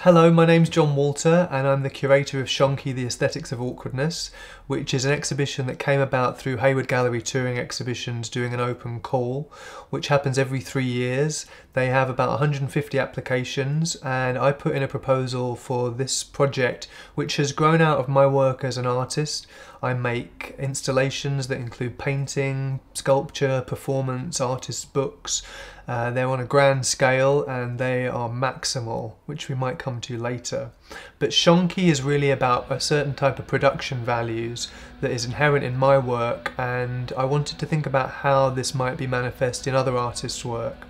Hello, my name's John Walter, and I'm the curator of Shonky The Aesthetics of Awkwardness, which is an exhibition that came about through Hayward Gallery Touring Exhibitions doing an open call, which happens every three years. They have about 150 applications, and I put in a proposal for this project, which has grown out of my work as an artist. I make installations that include painting, sculpture, performance, artists' books. Uh, they're on a grand scale and they are maximal, which we might come to later. But Shonky is really about a certain type of production values that is inherent in my work, and I wanted to think about how this might be manifest in other artists' work.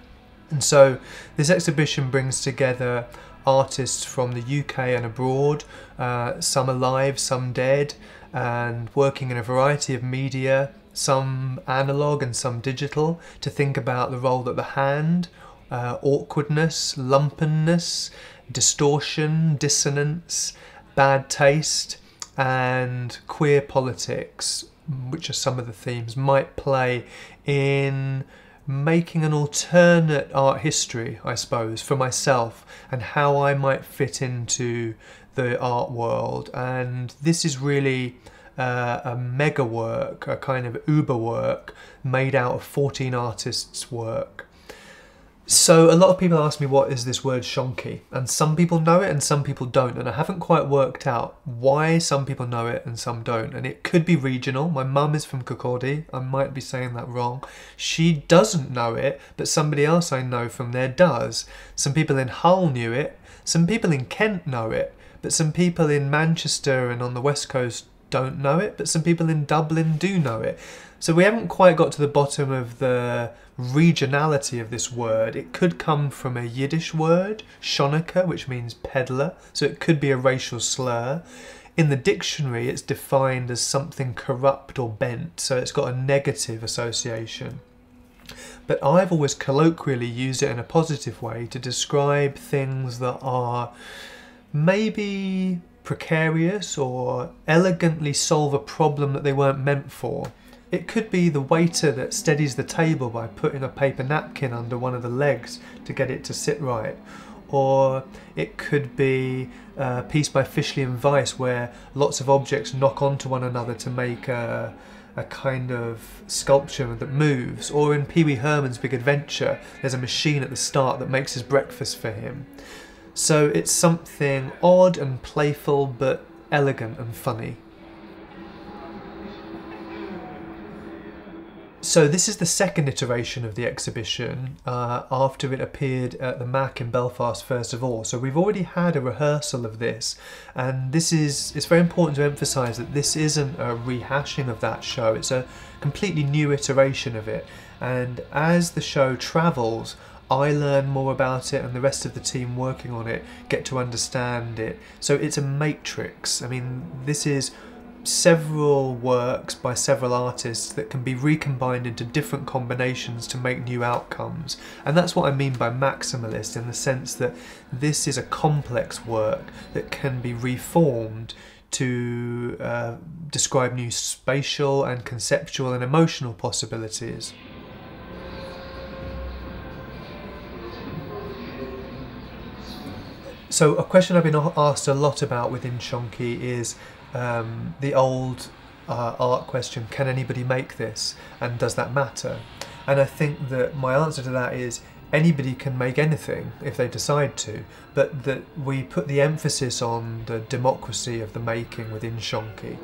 And so this exhibition brings together artists from the UK and abroad, uh, some alive, some dead, and working in a variety of media, some analog and some digital, to think about the role that the hand, uh, awkwardness, lumpenness, distortion, dissonance, bad taste, and queer politics, which are some of the themes, might play in making an alternate art history, I suppose, for myself and how I might fit into the art world. And this is really uh, a mega work, a kind of uber work made out of 14 artists' work. So a lot of people ask me what is this word shonky and some people know it and some people don't and I haven't quite worked out why some people know it and some don't and it could be regional. My mum is from Kirkcaldy, I might be saying that wrong. She doesn't know it but somebody else I know from there does. Some people in Hull knew it, some people in Kent know it but some people in Manchester and on the west coast don't know it but some people in Dublin do know it. So we haven't quite got to the bottom of the regionality of this word. It could come from a Yiddish word, shonaka, which means peddler, so it could be a racial slur. In the dictionary, it's defined as something corrupt or bent, so it's got a negative association. But I've always colloquially used it in a positive way to describe things that are maybe precarious or elegantly solve a problem that they weren't meant for. It could be the waiter that steadies the table by putting a paper napkin under one of the legs to get it to sit right. Or it could be uh, a piece by Fischli and Weiss where lots of objects knock onto one another to make a, a kind of sculpture that moves. Or in Pee Wee Herman's Big Adventure, there's a machine at the start that makes his breakfast for him. So it's something odd and playful but elegant and funny. So this is the second iteration of the exhibition uh, after it appeared at the MAC in Belfast first of all. So we've already had a rehearsal of this and this is, it's very important to emphasise that this isn't a rehashing of that show, it's a completely new iteration of it. And as the show travels, I learn more about it and the rest of the team working on it get to understand it. So it's a matrix. I mean, this is several works by several artists that can be recombined into different combinations to make new outcomes. And that's what I mean by maximalist in the sense that this is a complex work that can be reformed to uh, describe new spatial and conceptual and emotional possibilities. So a question I've been asked a lot about within Shonky is um, the old uh, art question, can anybody make this? And does that matter? And I think that my answer to that is anybody can make anything if they decide to, but that we put the emphasis on the democracy of the making within Shonky.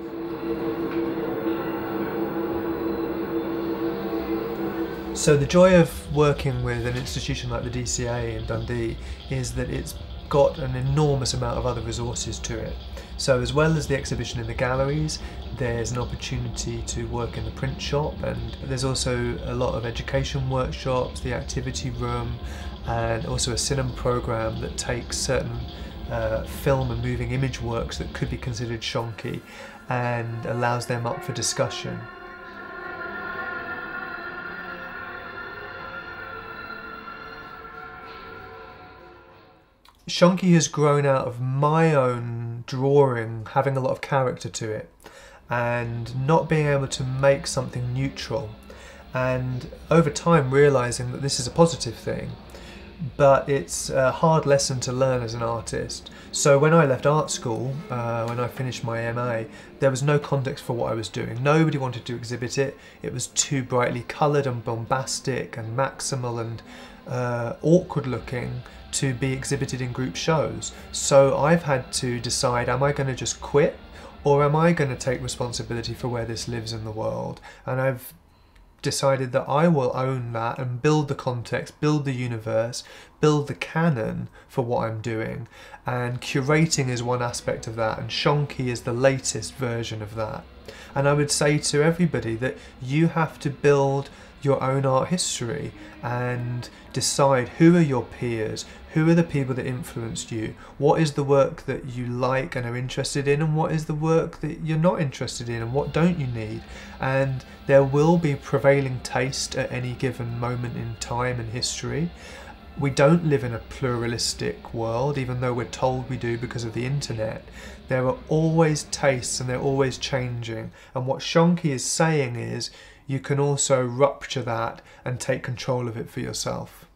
So the joy of working with an institution like the DCA in Dundee is that it's got an enormous amount of other resources to it. So as well as the exhibition in the galleries, there's an opportunity to work in the print shop and there's also a lot of education workshops, the activity room and also a cinema program that takes certain uh, film and moving image works that could be considered shonky and allows them up for discussion. Shonky has grown out of my own drawing having a lot of character to it and not being able to make something neutral and over time realizing that this is a positive thing but it's a hard lesson to learn as an artist. So when I left art school, uh, when I finished my MA, there was no context for what I was doing. Nobody wanted to exhibit it. It was too brightly coloured and bombastic and maximal and uh, awkward looking to be exhibited in group shows. So I've had to decide, am I going to just quit or am I going to take responsibility for where this lives in the world? And I've decided that I will own that and build the context, build the universe, build the canon for what I'm doing. And curating is one aspect of that, and Shonky is the latest version of that. And I would say to everybody that you have to build your own art history and decide who are your peers, who are the people that influenced you, what is the work that you like and are interested in, and what is the work that you're not interested in, and what don't you need. And there will be prevailing taste at any given moment in time and history. We don't live in a pluralistic world, even though we're told we do because of the internet. There are always tastes and they're always changing. And what Shonky is saying is you can also rupture that and take control of it for yourself.